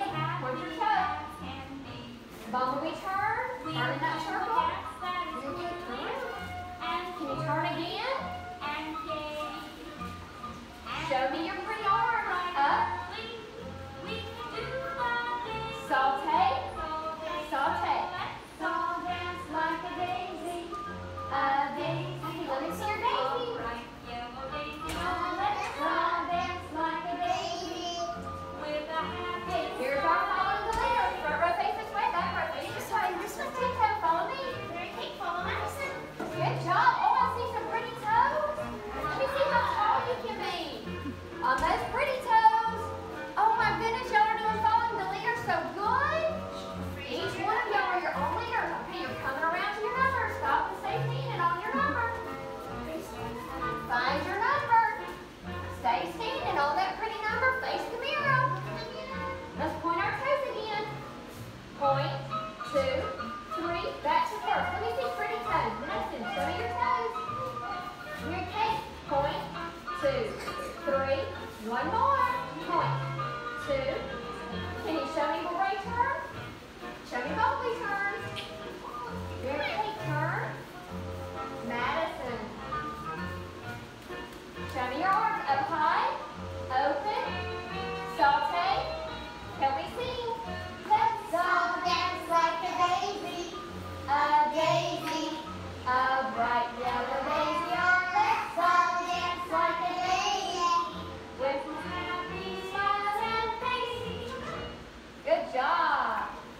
Okay, point turn. Turn